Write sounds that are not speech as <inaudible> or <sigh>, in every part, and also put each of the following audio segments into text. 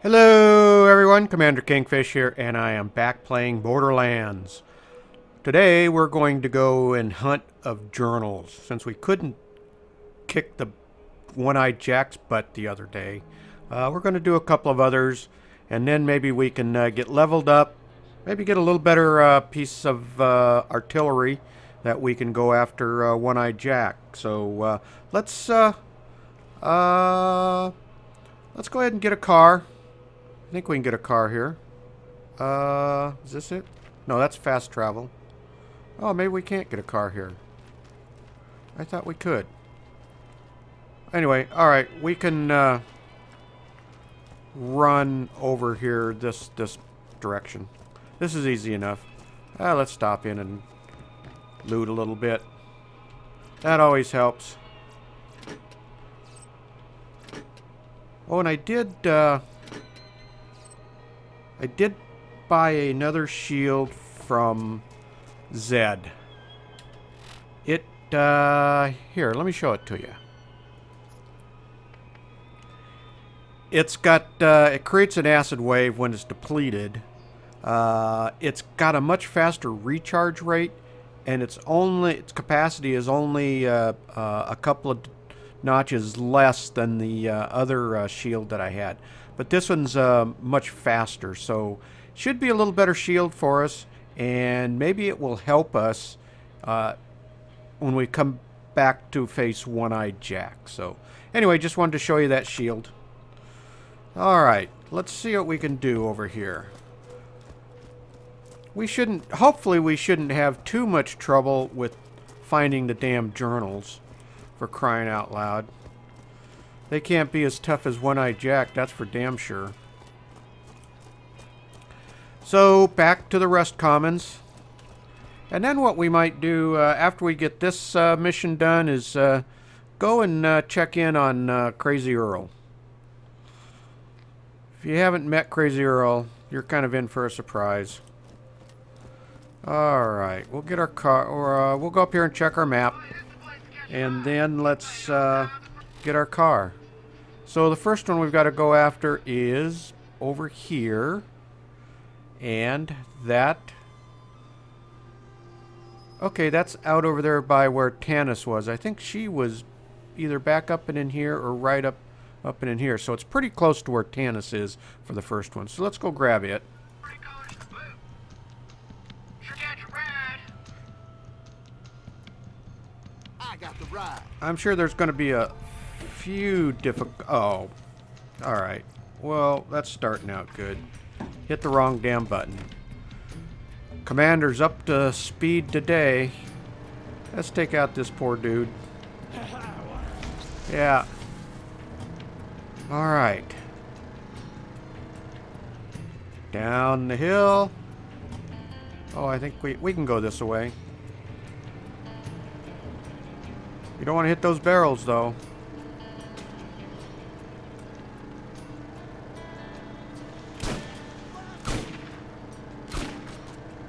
Hello everyone, Commander Kingfish here, and I am back playing Borderlands. Today we're going to go and hunt of journals, since we couldn't kick the One-Eyed Jack's butt the other day. Uh, we're going to do a couple of others, and then maybe we can uh, get leveled up, maybe get a little better uh, piece of uh, artillery that we can go after uh, One-Eyed Jack. So uh, let's let's go ahead and get a car. I think we can get a car here. Uh, is this it? No, that's fast travel. Oh, maybe we can't get a car here. I thought we could. Anyway, alright, we can uh, run over here this this direction. This is easy enough. Uh, let's stop in and loot a little bit. That always helps. Oh, and I did... Uh, I did buy another shield from Zed. It, uh, here, let me show it to you. It's got, uh, it creates an acid wave when it's depleted. Uh, it's got a much faster recharge rate, and it's only, its capacity is only uh, uh, a couple of notches less than the uh, other uh, shield that I had. But this one's uh, much faster, so should be a little better shield for us, and maybe it will help us when we come back to face One-Eyed Jack. So anyway, just wanted to show you that shield. Alright, let's see what we can do over here. We shouldn't, hopefully we shouldn't have too much trouble with finding the damn journals, for crying out loud. They can't be as tough as One-Eyed Jack, that's for damn sure. So, back to the Rust Commons. And then what we might do uh, after we get this uh, mission done is uh, go and uh, check in on uh, Crazy Earl. If you haven't met Crazy Earl, you're kind of in for a surprise. Alright, we'll get our car, or uh, we'll go up here and check our map. And then let's uh, get our car. So the first one we've got to go after is over here. And that... Okay, that's out over there by where Tannis was. I think she was either back up and in here or right up up and in here. So it's pretty close to where Tannis is for the first one. So let's go grab it. I'm sure there's going to be a few difficult... Oh. Alright. Well, that's starting out good. Hit the wrong damn button. Commander's up to speed today. Let's take out this poor dude. Yeah. Alright. Down the hill. Oh, I think we, we can go this way. Don't want to hit those barrels, though.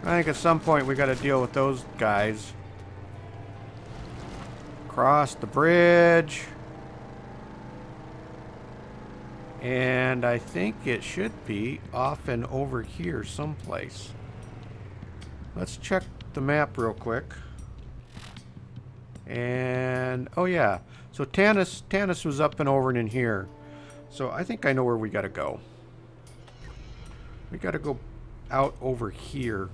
I think at some point we got to deal with those guys. Cross the bridge. And I think it should be off and over here someplace. Let's check the map real quick. And, oh yeah. So Tannis, Tannis was up and over and in here. So I think I know where we got to go. We got to go out over here.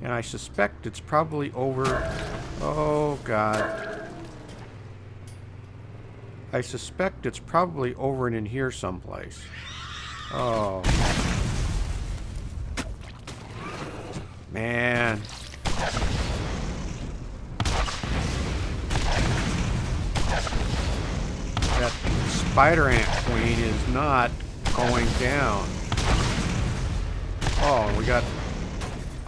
And I suspect it's probably over... Oh, God. I suspect it's probably over and in here someplace. Oh. Man. Spider ant queen is not going down. Oh, we got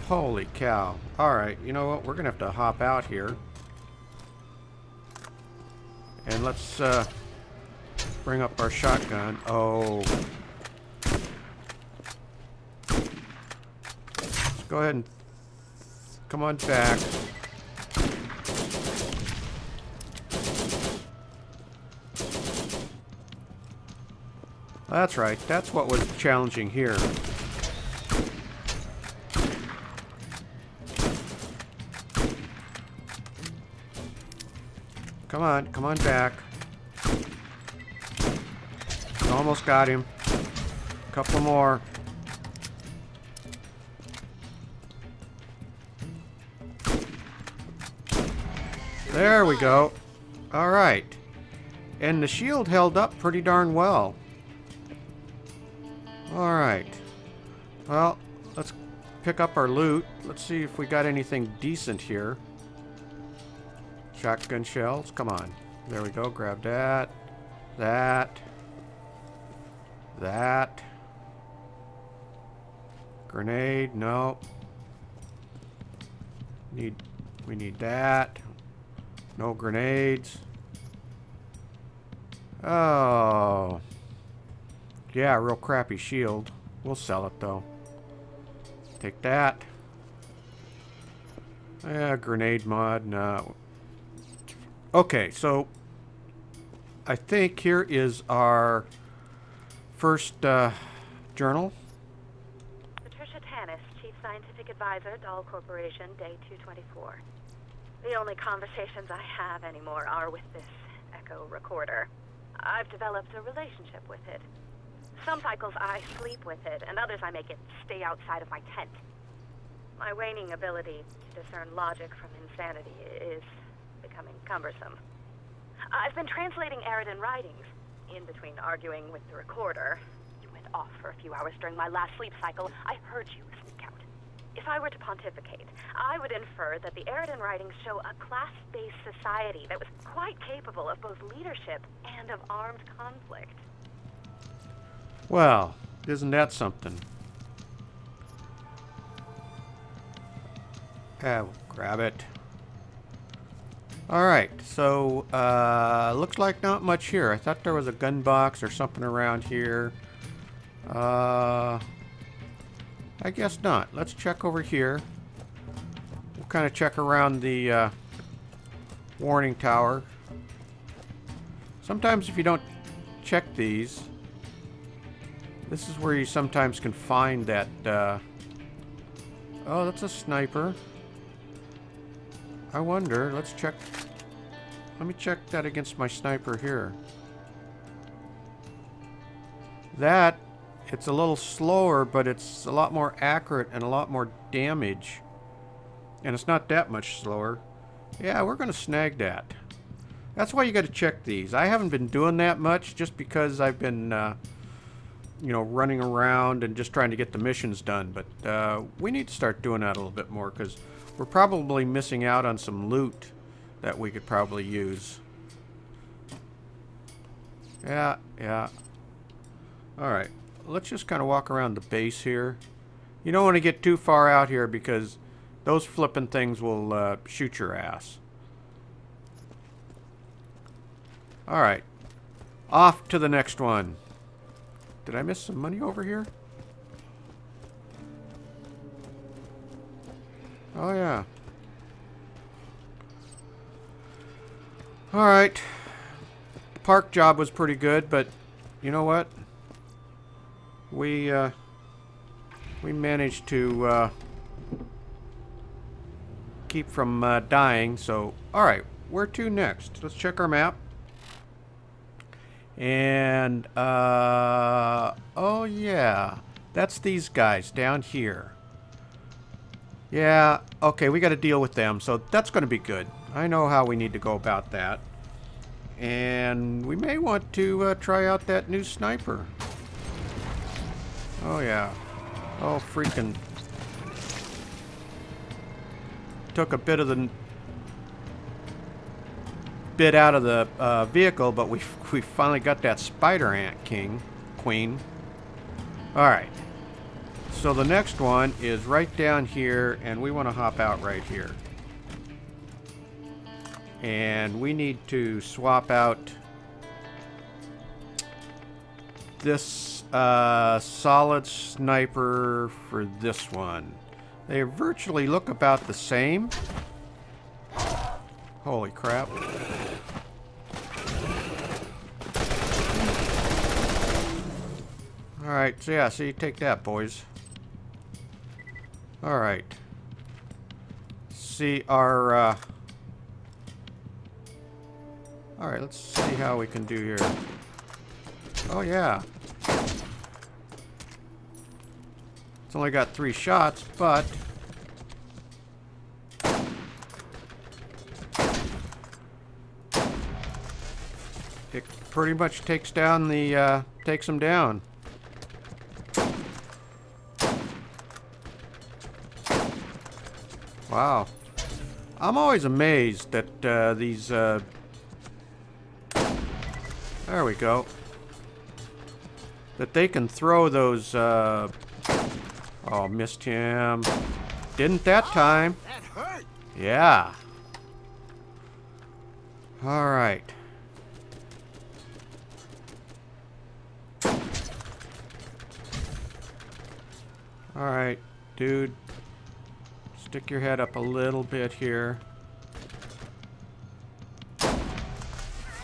Holy cow. Alright, you know what? We're going to have to hop out here. And let's uh, bring up our shotgun. Oh. Let's go ahead and come on back. That's right. That's what was challenging here. Come on, come on back. Almost got him. Couple more. There we go. Alright. And the shield held up pretty darn well. Alright. Well, let's pick up our loot. Let's see if we got anything decent here. Shotgun shells. Come on. There we go. Grab that. That. That. Grenade. No. Need. We need that. No grenades. Oh. Yeah, real crappy shield. We'll sell it though. Take that. Yeah, grenade mod. No. Okay, so I think here is our first uh, journal. Patricia Tannis, Chief Scientific Advisor, Dahl Corporation, Day 224. The only conversations I have anymore are with this echo recorder. I've developed a relationship with it. Some cycles I sleep with it, and others I make it stay outside of my tent. My waning ability to discern logic from insanity is becoming cumbersome. I've been translating Eridian writings. In between arguing with the recorder, you went off for a few hours during my last sleep cycle. I heard you sneak out. If I were to pontificate, I would infer that the Eridian writings show a class-based society that was quite capable of both leadership and of armed conflict. Well, isn't that something? We'll grab it. Alright, so, uh, looks like not much here. I thought there was a gun box or something around here. Uh, I guess not. Let's check over here. We'll kind of check around the, uh, warning tower. Sometimes if you don't check these, this is where you sometimes can find that, uh, oh, that's a sniper. I wonder, let's check, let me check that against my sniper here. That, it's a little slower, but it's a lot more accurate and a lot more damage. And it's not that much slower. Yeah, we're going to snag that. That's why you got to check these. I haven't been doing that much just because I've been, uh, you know, running around and just trying to get the missions done. But uh, we need to start doing that a little bit more because we're probably missing out on some loot that we could probably use. Yeah, yeah. Alright, let's just kind of walk around the base here. You don't want to get too far out here because those flipping things will uh, shoot your ass. Alright. Off to the next one. Did I miss some money over here? Oh, yeah. Alright. Park job was pretty good, but you know what? We, uh, we managed to, uh, keep from uh, dying, so, alright. Where to next? Let's check our map. And, uh, oh yeah. That's these guys down here. Yeah, okay, we got to deal with them, so that's going to be good. I know how we need to go about that. And we may want to uh, try out that new sniper. Oh, yeah. Oh, freaking... Took a bit of the... bit out of the uh, vehicle, but we, <laughs> we finally got that spider ant king, queen. Alright. So the next one is right down here, and we want to hop out right here. And we need to swap out this uh, solid sniper for this one. They virtually look about the same. Holy crap. Alright, so yeah, see, take that, boys. Alright. See our, uh... Alright, let's see how we can do here. Oh, yeah. It's only got three shots, but... It pretty much takes down the, uh, takes them down. Wow. I'm always amazed that uh, these... Uh... There we go. That they can throw those... Uh... Oh, missed him. Didn't that time. Yeah. All right. All right, dude. Stick your head up a little bit here.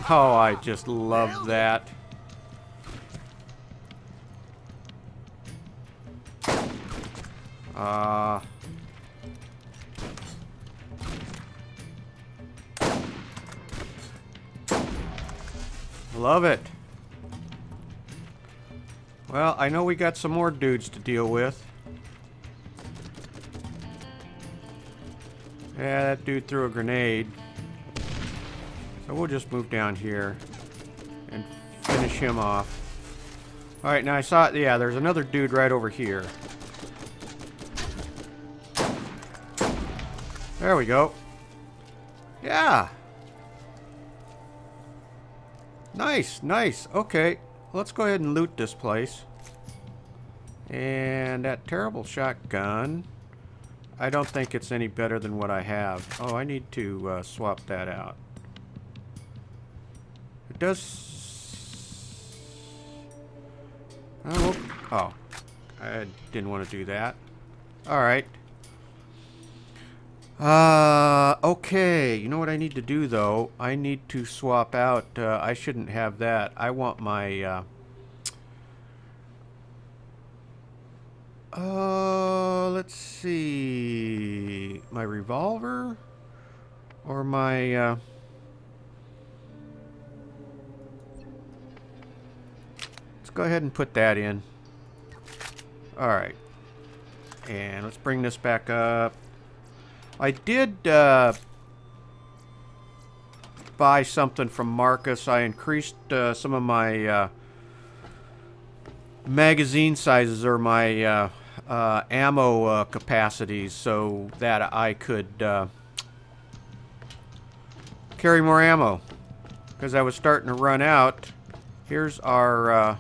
Oh, I just love that. Uh... Love it. Well, I know we got some more dudes to deal with. Yeah, that dude threw a grenade. So we'll just move down here and finish him off. Alright, now I saw, it. yeah, there's another dude right over here. There we go. Yeah. Nice, nice. Okay, let's go ahead and loot this place. And that terrible shotgun. I don't think it's any better than what I have. Oh, I need to uh, swap that out. It does... Oh, oh. I didn't want to do that. Alright. Uh, okay. You know what I need to do, though? I need to swap out... Uh, I shouldn't have that. I want my... Uh, Uh, let's see. My revolver? Or my, uh... Let's go ahead and put that in. Alright. And let's bring this back up. I did, uh... Buy something from Marcus. I increased uh, some of my uh, magazine sizes or my uh, ammo uh, capacities so that I could uh, carry more ammo because I was starting to run out. Here's our uh,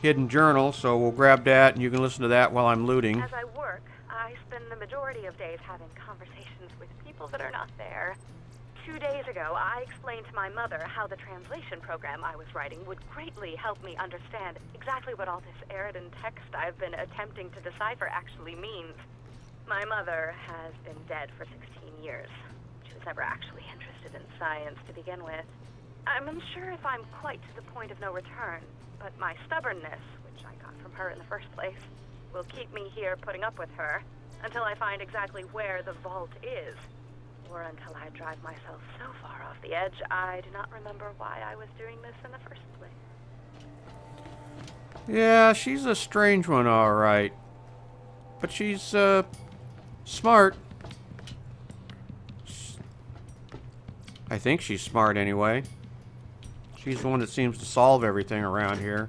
hidden journal, so we'll grab that and you can listen to that while I'm looting. As I work, I spend the majority of days having conversations with people that are not there. Two days ago, I explained to my mother how the translation program I was writing would greatly help me understand exactly what all this Eridian text I've been attempting to decipher actually means. My mother has been dead for 16 years. She was never actually interested in science to begin with. I'm unsure if I'm quite to the point of no return, but my stubbornness, which I got from her in the first place, will keep me here putting up with her until I find exactly where the vault is or until I drive myself so far off the edge, I do not remember why I was doing this in the first place. Yeah, she's a strange one, all right. But she's, uh, smart. I think she's smart anyway. She's the one that seems to solve everything around here.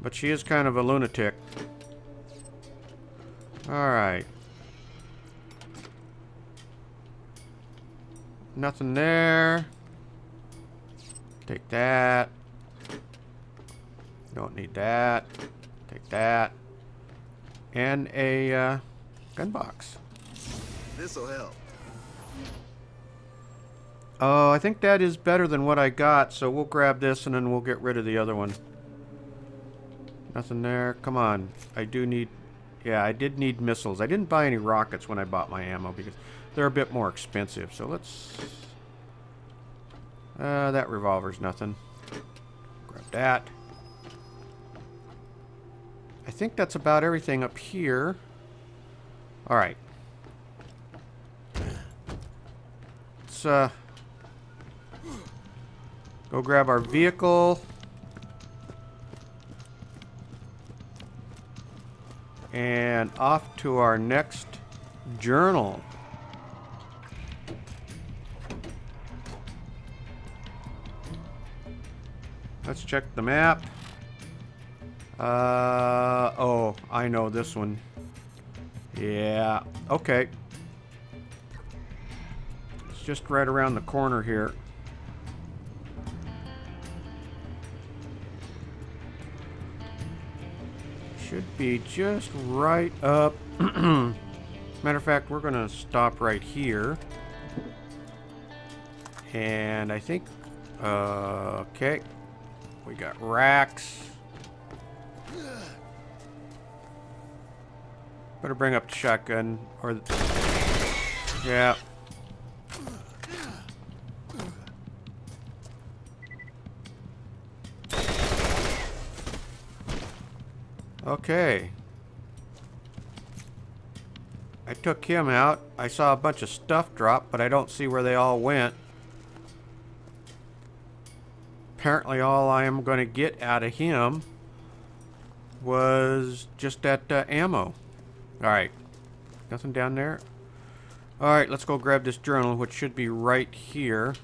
But she is kind of a lunatic. Alright. Nothing there. Take that. Don't need that. Take that. And a uh, gun box. This'll help. Oh, I think that is better than what I got, so we'll grab this and then we'll get rid of the other one. Nothing there. Come on. I do need... Yeah, I did need missiles. I didn't buy any rockets when I bought my ammo because they're a bit more expensive. So let's... Uh, that revolver's nothing. Grab that. I think that's about everything up here. All right. Let's uh, go grab our vehicle. And off to our next journal. Let's check the map. Uh, oh, I know this one. Yeah, okay. It's just right around the corner here. Should be just right up. <clears throat> Matter of fact, we're going to stop right here. And I think, uh, okay. We got rakks. Better bring up the shotgun or yeah. Okay. I took him out. I saw a bunch of stuff drop, but I don't see where they all went. Apparently all I am going to get out of him was just that uh, ammo. Alright. Nothing down there? Alright, let's go grab this journal, which should be right here.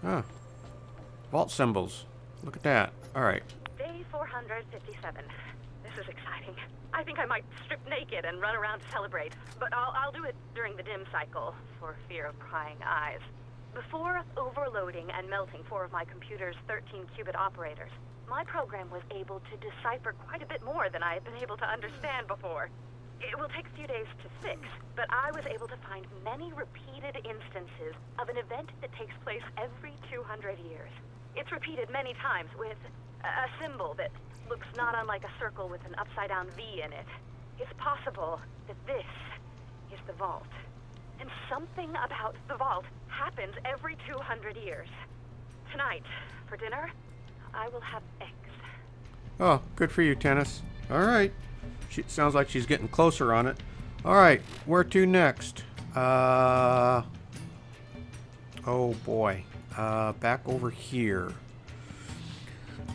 Huh. Vault symbols. Look at that. Alright. Day 457. This is exciting. I think I might strip naked and run around to celebrate, but I'll, I'll do it during the dim cycle, for fear of prying eyes. Before overloading and melting four of my computer's 13-qubit operators, my program was able to decipher quite a bit more than I had been able to understand before. It will take a few days to fix, but I was able to find many repeated instances of an event that takes place every 200 years. It's repeated many times with a symbol that looks not unlike a circle with an upside-down V in it. It's possible that this is the vault. And something about the vault happens every 200 years. Tonight, for dinner, I will have eggs. Oh, good for you, Tannis. All right. She sounds like she's getting closer on it. All right, where to next? Uh, oh boy, uh, back over here.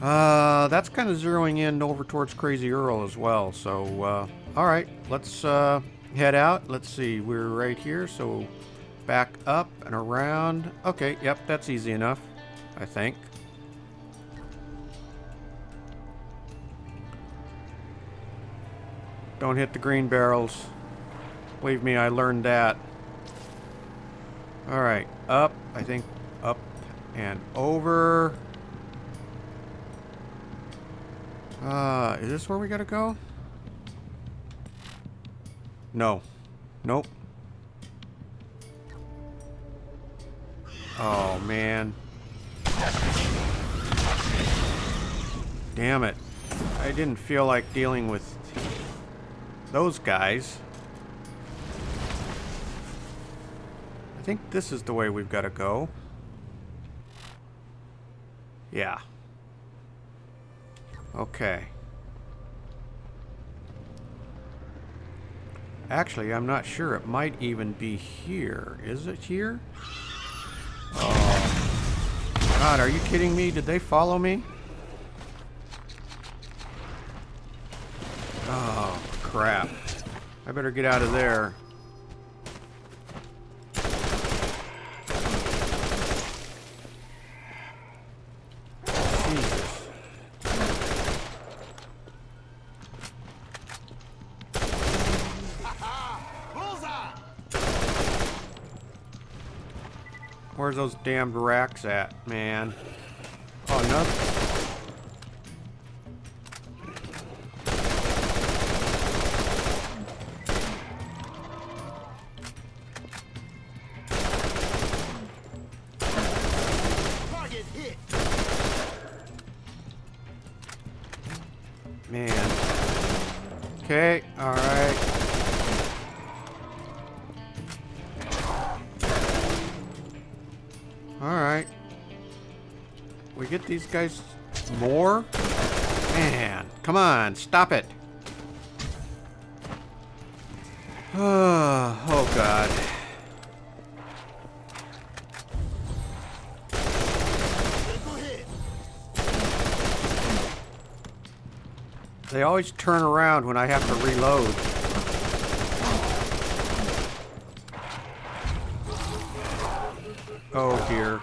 Uh, that's kind of zeroing in over towards Crazy Earl as well. So, uh, all right, let's uh, head out. Let's see, we're right here, so back up and around. Okay, yep, that's easy enough, I think. Don't hit the green barrels. Believe me, I learned that. Alright, up, I think up and over. Uh, is this where we gotta go? No. Nope. Oh, man. Damn it. I didn't feel like dealing with those guys. I think this is the way we've got to go. Yeah. Okay. Actually, I'm not sure. It might even be here. Is it here? Oh. God, are you kidding me? Did they follow me? Oh, crap. I better get out of there. Jesus. Where's those damned rakks at, man? Oh, no. Oh, oh God. They always turn around when I have to reload. Oh dear.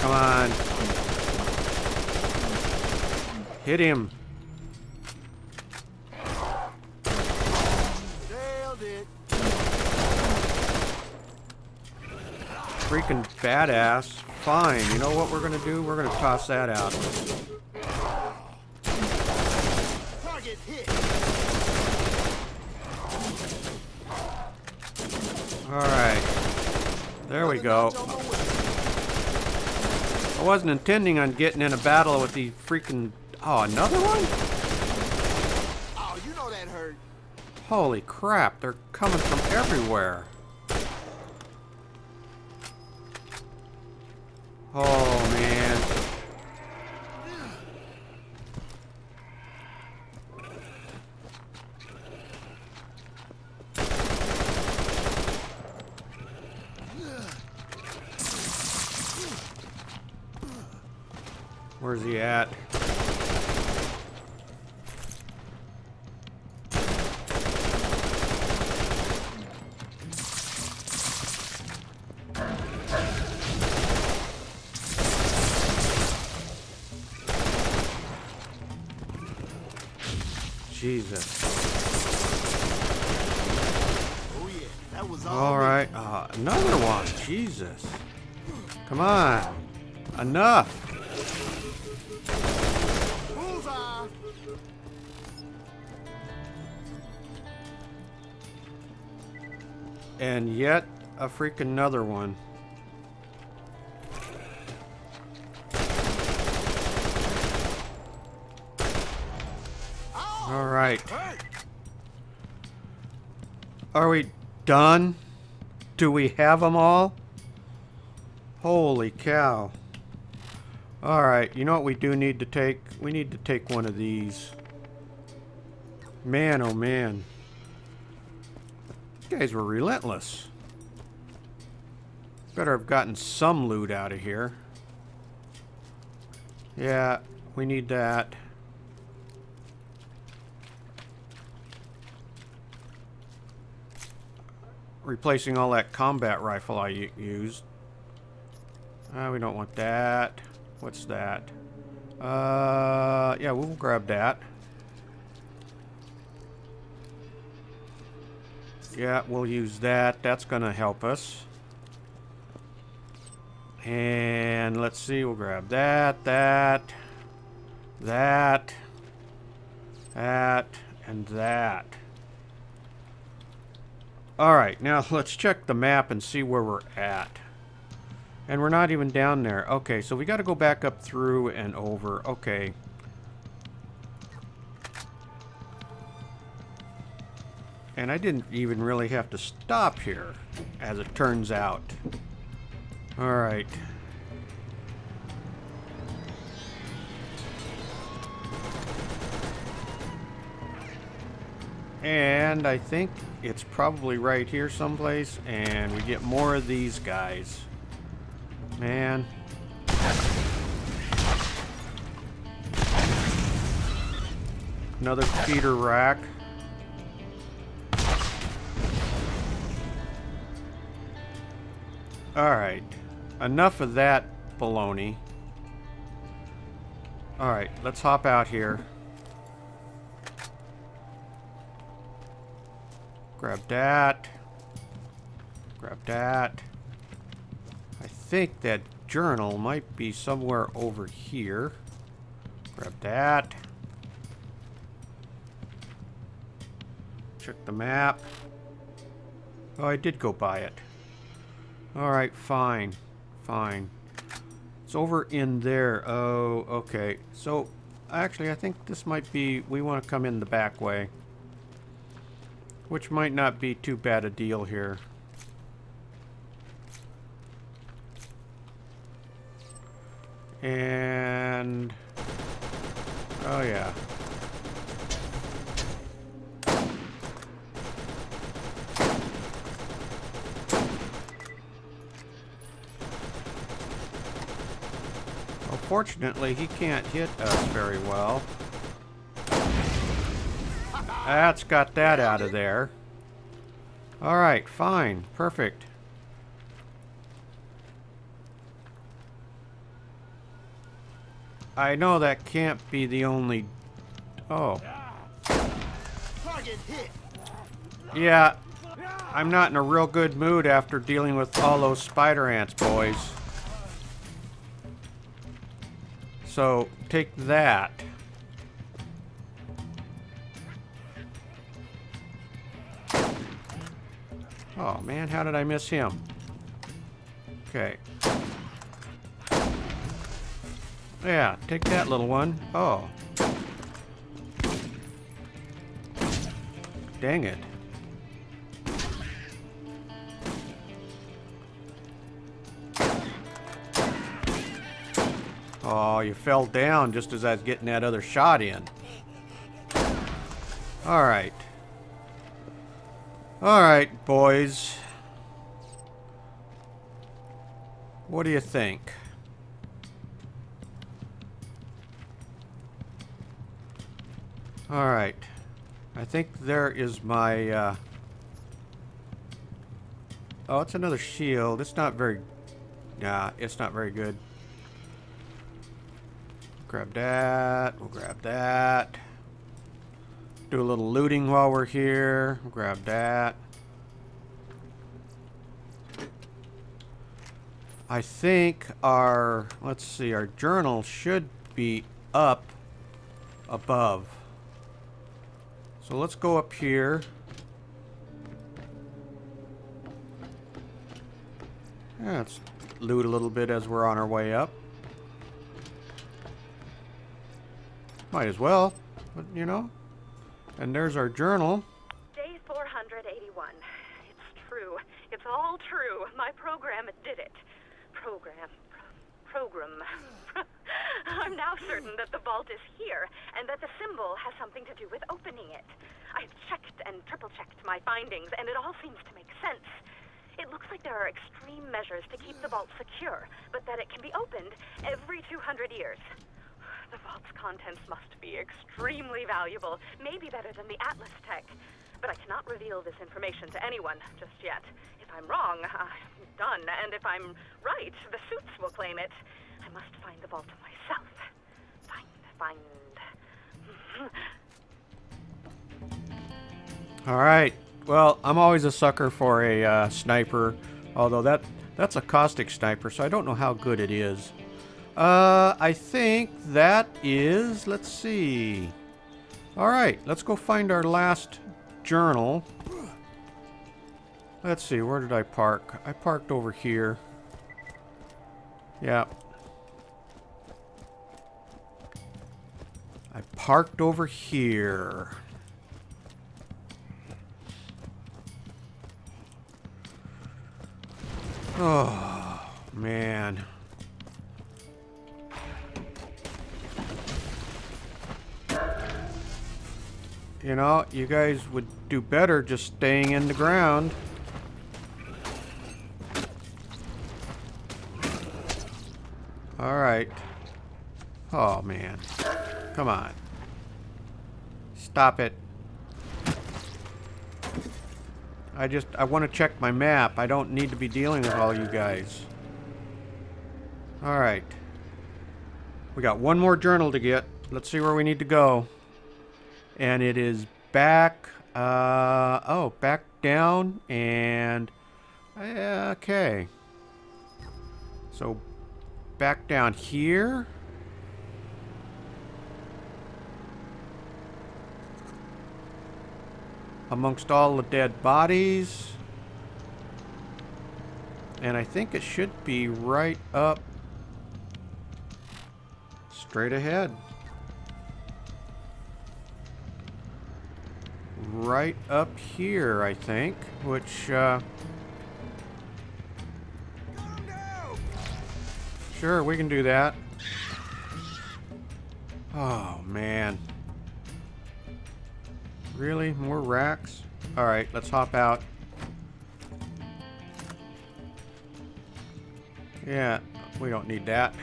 Come on. Hit him. Nailed it. Freaking badass. Fine. You know what we're gonna do? We're gonna toss that out. Alright. There we go. Notch on the way. I wasn't intending on getting in a battle with the freaking... Oh, another one? Oh, you know that hurt. Holy crap, they're coming from everywhere. Oh, man. Where's he at? Jesus. Oh yeah, that was all. All right. Uh, another one. Jesus. Come on. Enough. And yet a freaking another one. All right. Are we done? Do we have them all? Holy cow. All right. You know what we do need to take? We need to take one of these. Man, oh man. Guys were relentless. Better have gotten some loot out of here. Yeah, we need that. Replacing all that combat rifle I used. Uh, we don't want that. What's that? Uh, yeah, we'll grab that. Yeah, we'll use that. That's going to help us. And let's see, we'll grab that, that, that, that, and that. Alright, now <laughs> let's check the map and see where we're at. And we're not even down there. Okay, so we got to go back up through and over. Okay. And I didn't even really have to stop here, as it turns out. Alright. And I think it's probably right here someplace, and we get more of these guys. Man. Another feeder rakk. Alright. Enough of that baloney. Alright, let's hop out here. Grab that. Grab that. I think that journal might be somewhere over here. Grab that. Check the map. Oh, I did go by it. Alright, fine. Fine. It's over in there. Oh, okay. So, actually, I think this might be... We want to come in the back way. Which might not be too bad a deal here. And... Oh, yeah. Well, fortunately, he can't hit us very well. That's got that out of there. Alright, fine. Perfect. I know that can't be the only... Oh. Yeah. I'm not in a real good mood after dealing with all those spider ants, boys. So, take that. Oh man, how did I miss him? Okay. Yeah, take that little one. Oh. Dang it. Oh, you fell down just as I was getting that other shot in. Alright. Alright, boys. What do you think? Alright. I think there is my, uh... Oh, it's another shield. It's not very... Nah, it's not very good. Grab that. We'll grab that. Do a little looting while we're here. Grab that. I think our, let's see, our journal should be up above. So let's go up here. Yeah, let's loot a little bit as we're on our way up. Might as well, but you know. And there's our journal. Day 481. It's true. It's all true. My program did it. Program. Pro program. <laughs> I'm now certain that the vault is here, and that the symbol has something to do with opening it. I've checked and triple-checked my findings, and it all seems to make sense. It looks like there are extreme measures to keep the vault secure, but that it can be opened every 200 years. The vault's contents must be extremely valuable, maybe better than the Atlas tech. But I cannot reveal this information to anyone just yet. If I'm wrong, I'm done. And if I'm right, the suits will claim it. I must find the vault myself. Find, find. <laughs> All right. Well, I'm always a sucker for a uh, sniper, although that that's a caustic sniper, so I don't know how good it is. Uh, I think that is. Let's see. All right, let's go find our last journal. Let's see, where did I park? I parked over here. Yeah. I parked over here. Oh, man. You know, you guys would do better just staying in the ground. Alright. Oh, man. Come on. Stop it. I just, I want to check my map. I don't need to be dealing with all you guys. Alright. We got one more journal to get. Let's see where we need to go. And it is back, uh, oh, back down and, okay. So, back down here. amongst all the dead bodies. And I think it should be right up straight ahead. Right up here, I think, which, uh, Sure, we can do that. Oh, man. Really? More rakks? Alright, let's hop out. Yeah, we don't need that.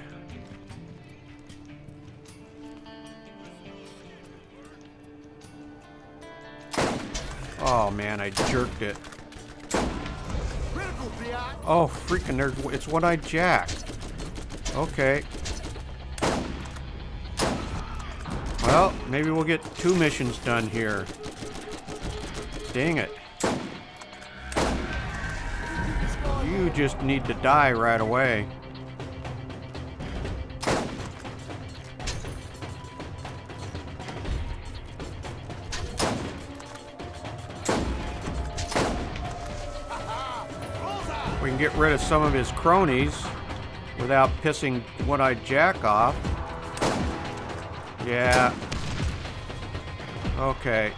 Oh man, I jerked it. Oh, freaking, there's, it's one-eyed Jack. Okay. Well, maybe we'll get two missions done here. Dang it. You just need to die right away. Get rid of some of his cronies without pissing one-eyed Jack off. Yeah. Okay.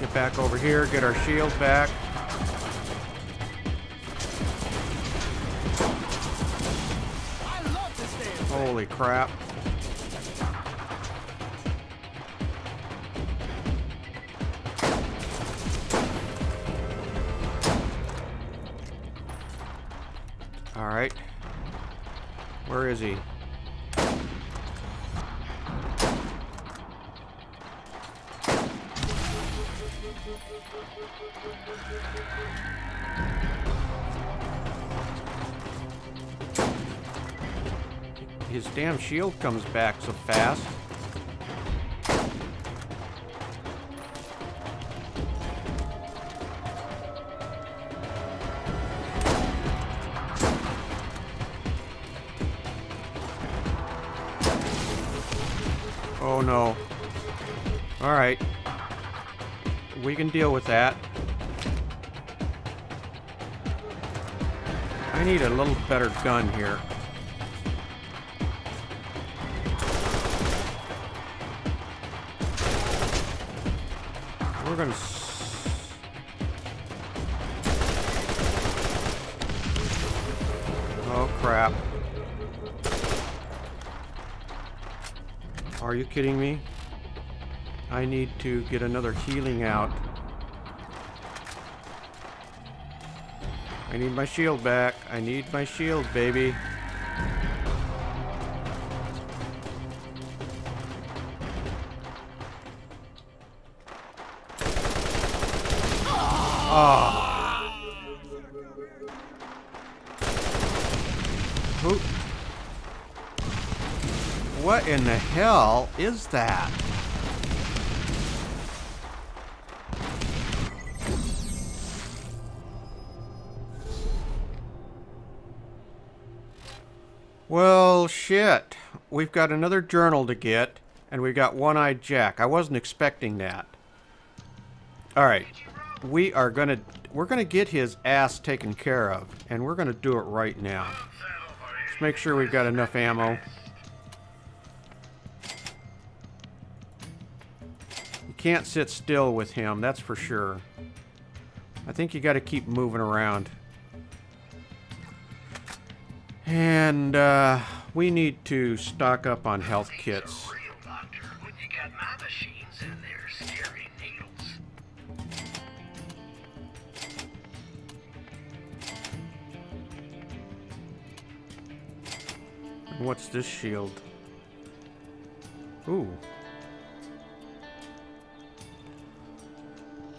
Get back over here, get our shield back. Holy crap. Where is he? His damn shield comes back so fast. Can deal with that. I need a little better gun here. We're gonna. Oh crap. Are you kidding me? I need to get another healing out. I need my shield back. I need my shield, baby. Ah. Who? What in the hell is that? We've got another journal to get, and we've got One-Eyed Jack. I wasn't expecting that. Alright. We are gonna... We're gonna get his ass taken care of, and we're gonna do it right now. Let's make sure we've got enough ammo. You can't sit still with him, that's for sure. I think you gotta keep moving around. And uh, we need to stock up on health kits. Real doctor, when you got my machines in there steering needles. What's this shield? Ooh.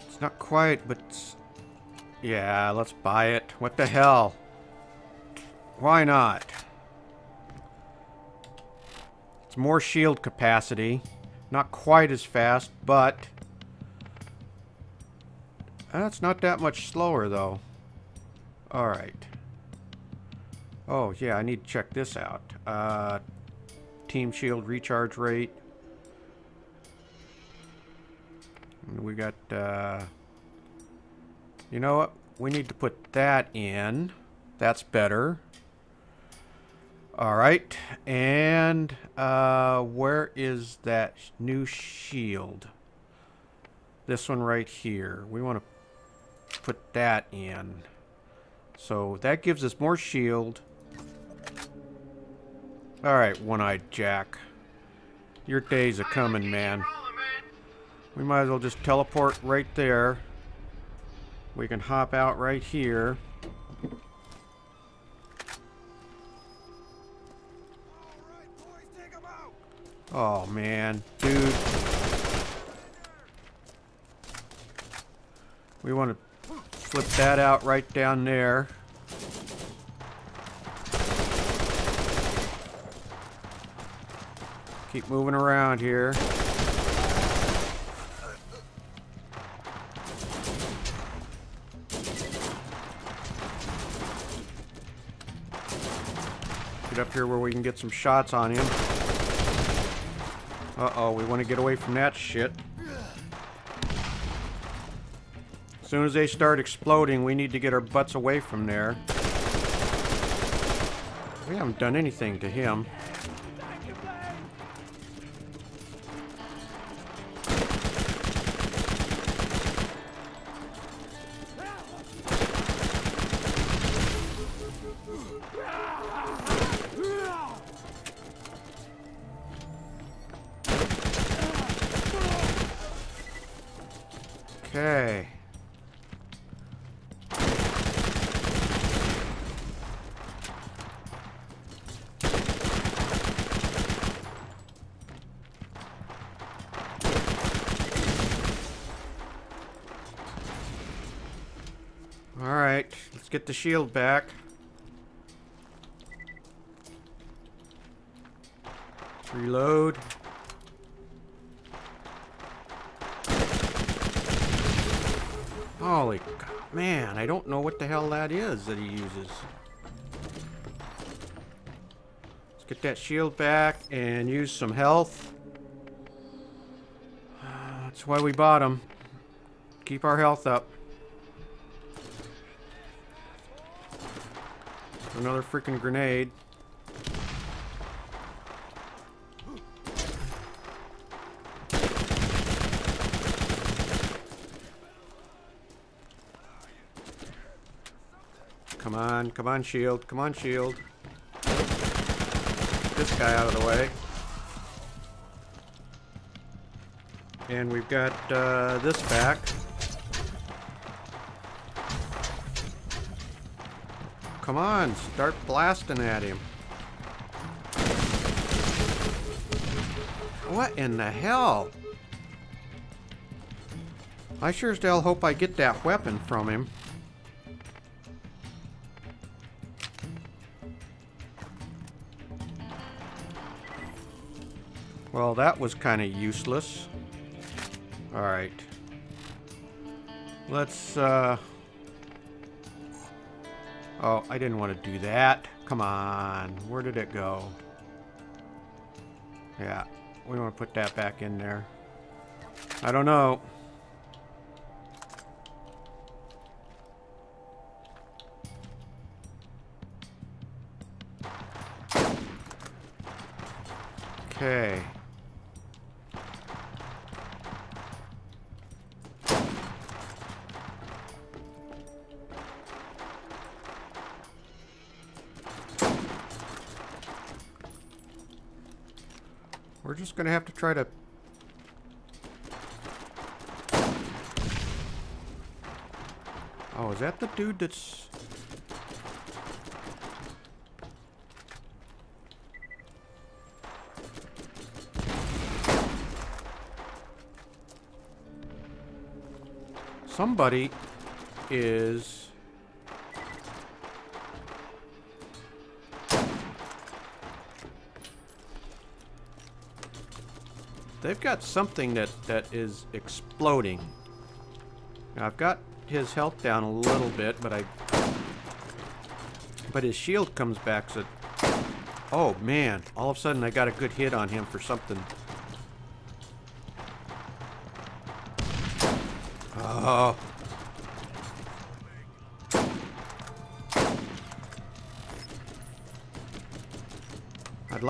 It's not quite, but. Yeah, let's buy it. What the hell? Why not? It's more shield capacity. Not quite as fast, but... That's not that much slower, though. Alright. Oh, yeah, I need to check this out. Uh, team shield recharge rate. We got, uh, you know what? We need to put that in. That's better. All right. And, uh, where is that new shield? This one right here. We want to put that in. So that gives us more shield Alright, One-Eyed Jack. Your days are coming, man. We might as well just teleport right there. We can hop out right here. Oh man, dude. We want to flip that out right down there. Keep moving around here. Get up here where we can get some shots on him. Uh-oh, we want to get away from that shit. As soon as they start exploding, we need to get our butts away from there. We haven't done anything to him. Shield back. Reload. Holy c- man, I don't know what the hell that is that he uses. Let's get that shield back and use some health. Uh, that's why we bought him. Keep our health up. Another freaking grenade. Come on, come on, shield, come on, shield. Get this guy out of the way. And we've got uh, this back. Come on, start blasting at him. What in the hell? I sure as hell hope I get that weapon from him. Well, that was kind of useless. Alright. Let's, uh... Oh, I didn't want to do that. Come on. Where did it go? Yeah, we want to put that back in there. I don't know. Okay. We're just gonna have to try to... Oh, is that the dude that's... Somebody is... They've got something that, that is exploding. Now, I've got his health down a little bit, but I... But his shield comes back, so... Oh, man. All of a sudden, I got a good hit on him for something.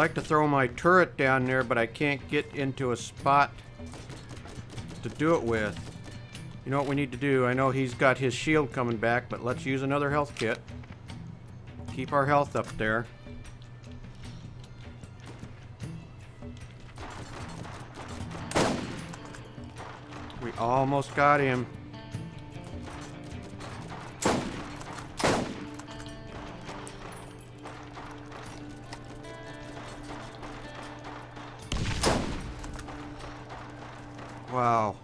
like to throw my turret down there, but I can't get into a spot to do it with. You know what we need to do? I know he's got his shield coming back, but let's use another health kit. Keep our health up there. We almost got him. Wow.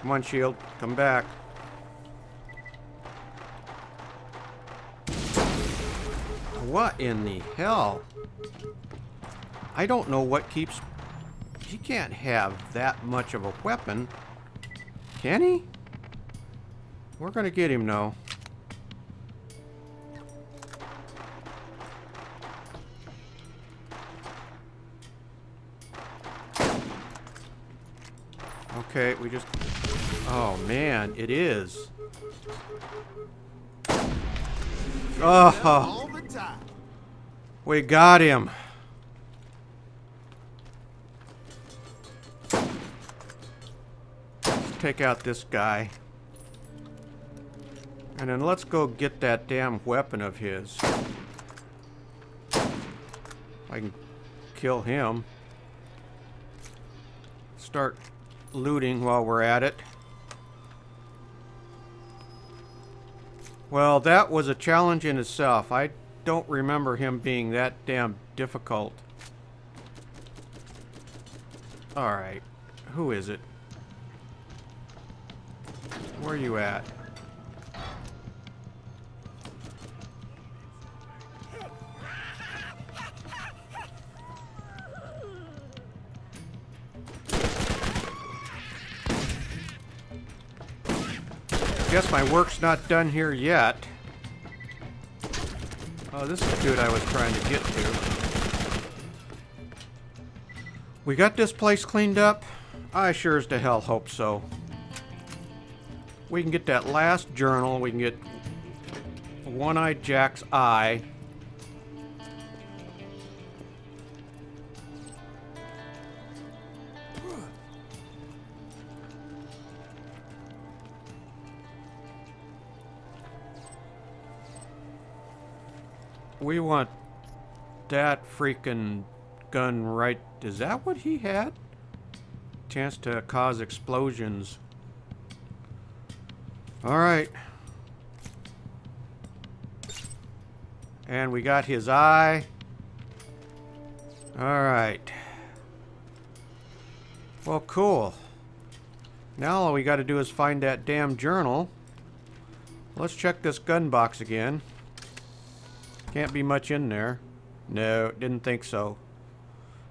Come on, Shield. Come back. What in the hell? I don't know what keeps... He can't have that much of a weapon. Can he? We're gonna get him now. Okay, we just... Oh, man, it is. Oh, we got him. Let's take out this guy. And then let's go get that damn weapon of his. I can kill him. Start looting while we're at it. Well, that was a challenge in itself. I don't remember him being that damn difficult. Alright. Who is it? Where are you at? Guess my work's not done here yet. Oh, this is the dude I was trying to get to. We got this place cleaned up? I sure as to hell hope so. We can get that last journal. We can get One-Eyed Jack's eye. We want that freaking gun right. Is that what he had? Chance to cause explosions. Alright. And we got his eye. Alright. Well, cool. Now all we got to do is find that damn journal. Let's check this gun box again. Can't be much in there. No, didn't think so.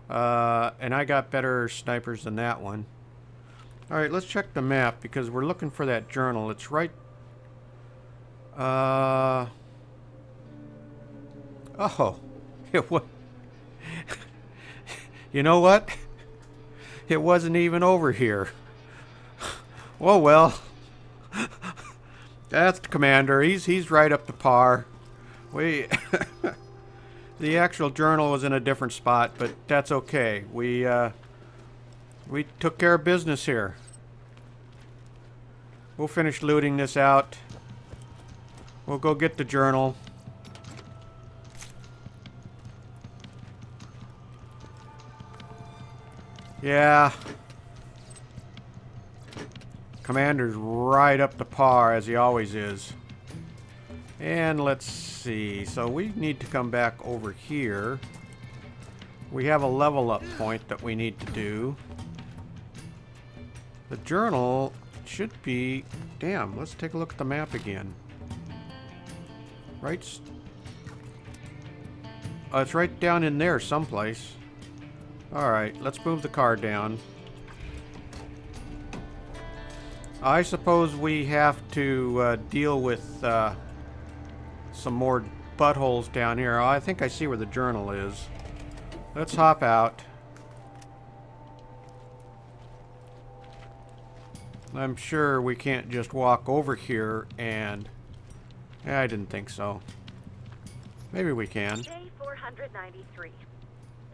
Uh, and I got better snipers than that one. Alright, let's check the map because we're looking for that journal. It's right... Uh... Oh. <laughs> It was... <laughs> you know what? <laughs> It wasn't even over here. Oh well. That's the commander. He's he's right up to par. We <laughs> the actual journal was in a different spot, but that's okay. We uh, we took care of business here. We'll finish looting this out. We'll go get the journal. Yeah. Commander's right up to par, as he always is. And let's see. So we need to come back over here. We have a level up point that we need to do. The journal should be... Damn, let's take a look at the map again. Right... Oh, it's right down in there someplace. Alright, let's move the car down. I suppose we have to uh, deal with uh, some more buttholes down here. Oh, I think I see where the journal is. Let's hop out. I'm sure we can't just walk over here and... Yeah, I didn't think so. Maybe we can. J493.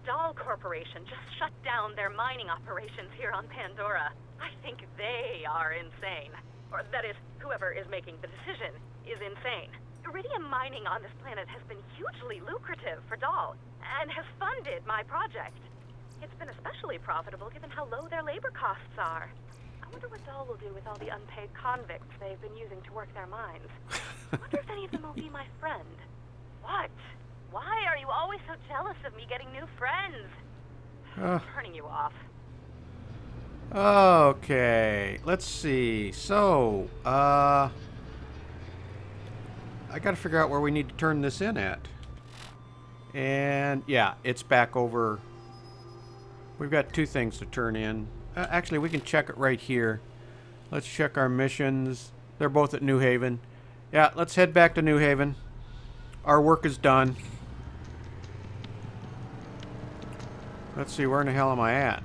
Dahl Corporation just shut down their mining operations here on Pandora. I think they are insane. Or that is, whoever is making the decision is insane. Iridium mining on this planet has been hugely lucrative for Dahl, and has funded my project. It's been especially profitable given how low their labor costs are. I wonder what Dahl will do with all the unpaid convicts they've been using to work their mines. I <laughs> wonder if any of them will be my friend. What? Why are you always so jealous of me getting new friends? Uh, Turning you off. okay, let's see. So, uh, I got to figure out where we need to turn this in at. And yeah, it's back over. We've got two things to turn in. Uh, actually, we can check it right here. Let's check our missions. They're both at New Haven. Yeah, let's head back to New Haven. Our work is done. Let's see, where in the hell am I at?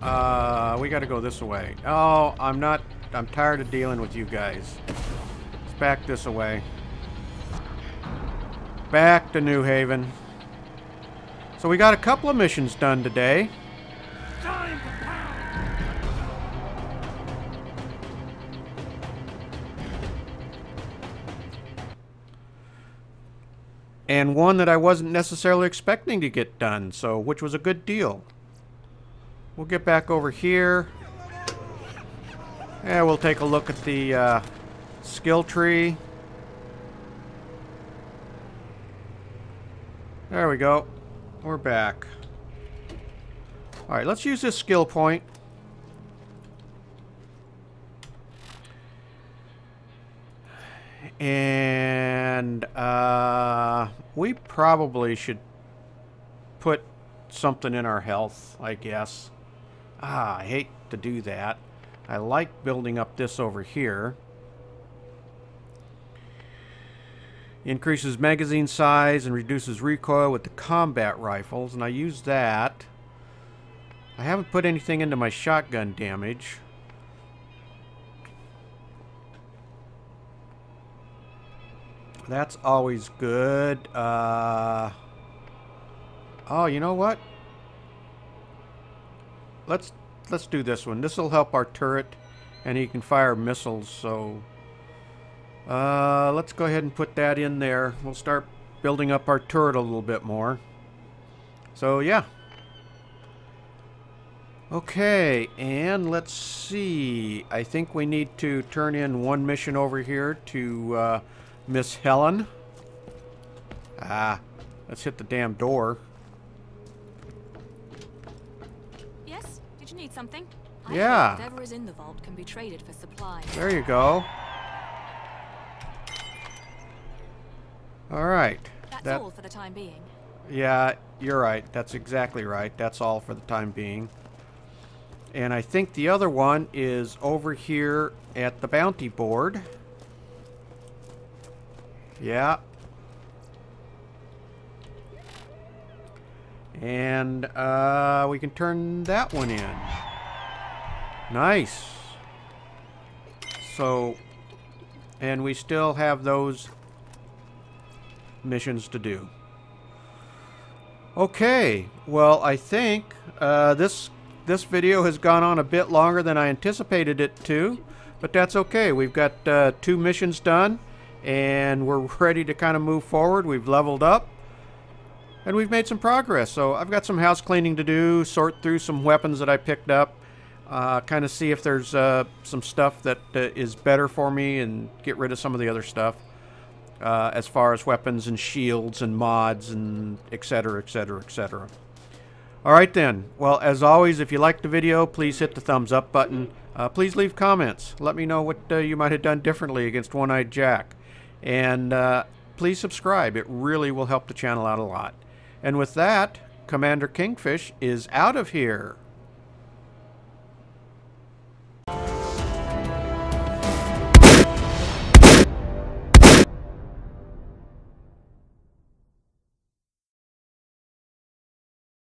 Uh, we gotta go this way. Oh, I'm not... I'm tired of dealing with you guys. Let's back this away. Back to New Haven. So we got a couple of missions done today. And one that I wasn't necessarily expecting to get done, so which was a good deal. We'll get back over here. And we'll take a look at the uh, skill tree. There we go. We're back. Alright, let's use this skill point. And uh, we probably should put something in our health, I guess. Ah, I hate to do that. I like building up this over here. Increases magazine size and reduces recoil with the combat rifles, and I use that. I haven't put anything into my shotgun damage. That's always good. Uh, oh, you know what? Let's let's do this one. This will help our turret, and he can fire missiles. So, uh, let's go ahead and put that in there. We'll start building up our turret a little bit more. So yeah. Okay, and let's see. I think we need to turn in one mission over here to. Uh, Miss Helen. Ah, let's hit the damn door. Yes? Did you need something? Yeah. Whatever is in the vault can be traded for supplies. There you go. All right. That's That- all for the time being. Yeah, you're right. That's exactly right. That's all for the time being. And I think the other one is over here at the bounty board. Yeah. And uh, we can turn that one in. Nice. So, and we still have those missions to do. Okay, well, I think uh, this this video has gone on a bit longer than I anticipated it to, but that's okay. We've got uh, two missions done, and we're ready to kind of move forward. We've leveled up, and we've made some progress. So I've got some house cleaning to do, sort through some weapons that I picked up, uh, kind of see if there's uh, some stuff that uh, is better for me, and get rid of some of the other stuff uh, as far as weapons and shields and mods and etc etc etc all right then. Well as always if you liked the video please hit the thumbs up button. Uh, please leave comments. Let me know what uh, you might have done differently against one-eyed jack. And uh, please subscribe. It really will help the channel out a lot. And with that commander kingfish is out of here